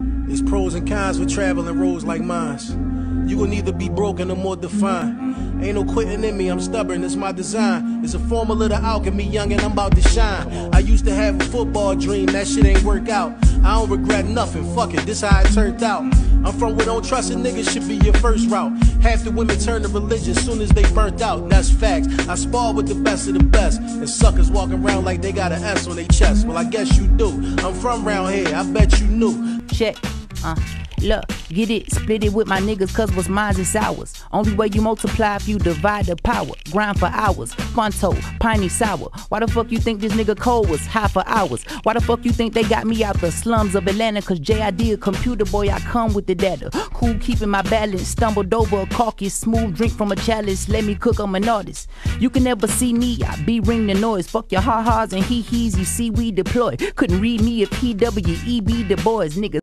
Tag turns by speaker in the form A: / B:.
A: There's pros and cons for traveling roads like mine. You will neither be broken or more defined. Ain't no quitting in me, I'm stubborn, it's my design. It's a formula to alchemy, young, and I'm about to shine. I used to have a football dream, that shit ain't work out. I don't regret nothing, fuck it, this how it turned out. I'm from where don't trust a nigga should be your first route. Half the women turn to religion soon as they burnt out, that's facts. I spar with the best of the best, and suckers walking around like they got an S on their chest. Well, I guess you do. I'm from round here, I bet you knew.
B: Check. Uh, look, get it, split it with my niggas, cause what's mine is ours. Only way you multiply if you divide the power. Grind for hours, Fonto, piney sour. Why the fuck you think this nigga Cole was high for hours? Why the fuck you think they got me out the slums of Atlanta? Cause JID a computer boy, I come with the data. Cool keeping my balance, stumbled over a caucus, smooth drink from a chalice, let me cook, I'm an artist. You can never see me, I be ring the noise. Fuck your ha-has and hee-hees, you see we deploy. Couldn't read me if P-W-E-B the boys, nigga.